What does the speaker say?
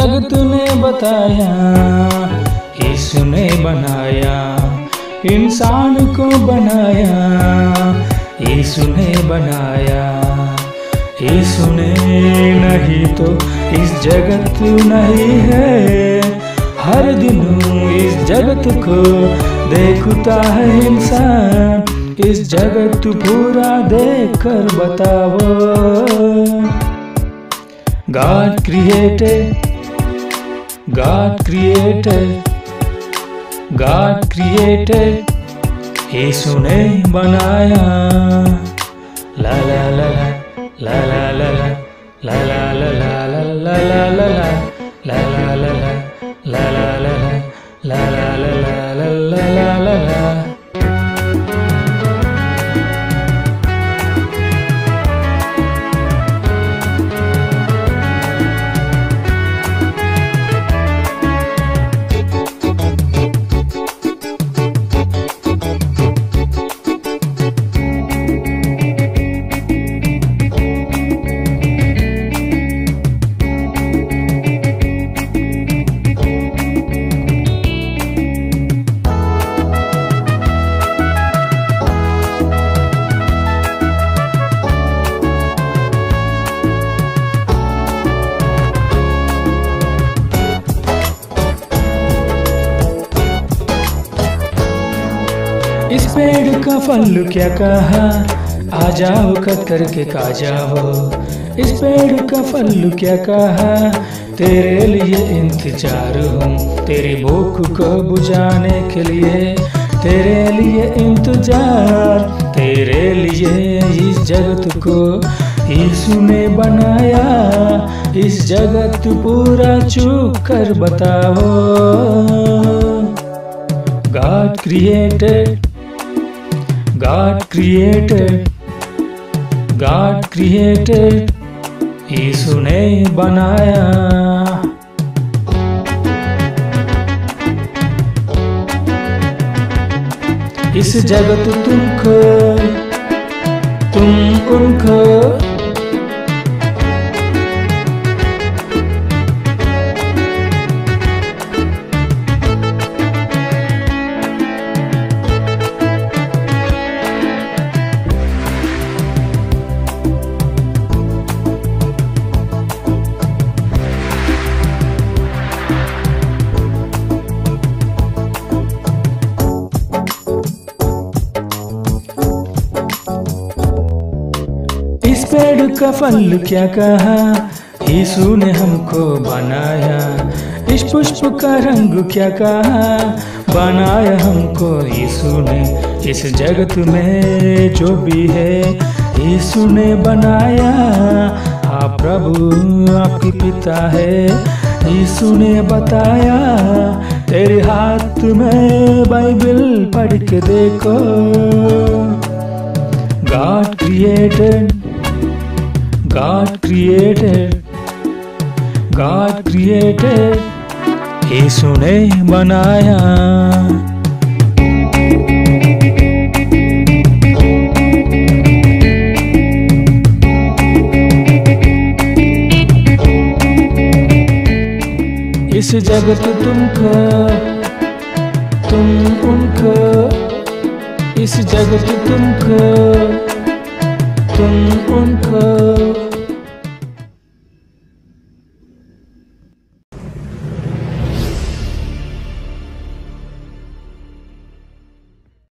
जगत ने बताया यीशु ने बनाया, इंसान को बनाया यीशु ने बनाया यीशु ने नहीं तो इस जगत नहीं है। हर दिन इस जगत को देखता है इंसान, इस जगत पूरा देख कर बताओ God created God created God created यीशु ने बनाया ला ला ला ला ला ला ला ला ला ला ला ला ला ला इस पेड़ का फल क्या कहा? आ जाओ कतर के खा जाओ इस पेड़ का फल क्या कहा? तेरे लिए इंतज़ार हूँ, तेरी भूख को बुझाने के लिए। तेरे लिए इंतज़ार, तेरे लिए इस जगत को। यीशु ने बनाया, इस जगत पूरा चूक कर बताओ। God created God created God created यीशु ने बनाया इस जगत तुमको तुम उनको का फल क्या कहा? यीशु ने हमको बनाया। इस पुष्प का रंग क्या कहा? बनाया हमको यीशु ने। इस जगत में जो भी है, यीशु ने बनाया। हाँ प्रभु आपकी पिता है। यीशु ने बताया, तेरे हाथ में बाइबल पढ़ के देखो। God created God created God created यीशु ने बनाया। इस जगत तुमको, तुम उनको, इस जगत तुमको từng hôn thơ